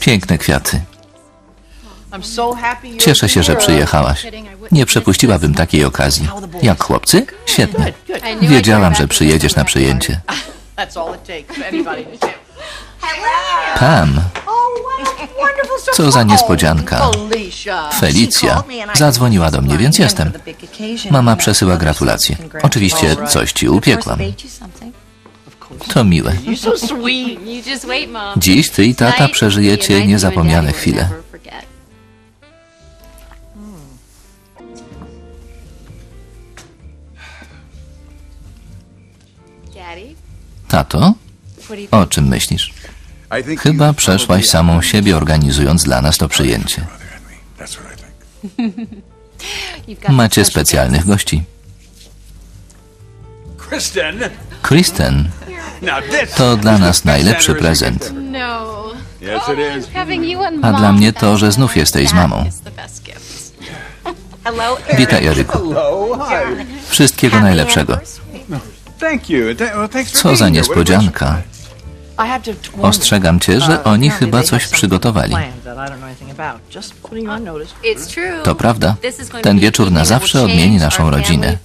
Piękne kwiaty. I'm so happy you're Cieszę się, że przyjechałaś. Nie przepuściłabym takiej okazji. Jak chłopcy? Świetnie. Wiedziałam, że przyjedziesz na przyjęcie. Pam, stuff. co za niespodzianka. Felicia. Felicja zadzwoniła do mnie, więc jestem. Mama przesyła gratulacje. Oczywiście coś ci upiekłam. To miłe. Dziś ty i tata przeżyjecie niezapomniane chwile. Daddy, Tato, o czym myślisz? Chyba przeszłaś samą siebie, organizując dla nas to przyjęcie. Macie specjalnych gości. Kristen, Kristen, to dla nas najlepszy prezent. A dla mnie to, że znów jesteś z mamą. Witaj, Eryku. Wszystkiego najlepszego. Co za niespodzianka. Ostrzegam cię, że oni chyba coś przygotowali. To prawda. Ten wieczór na zawsze odmieni naszą rodzinę.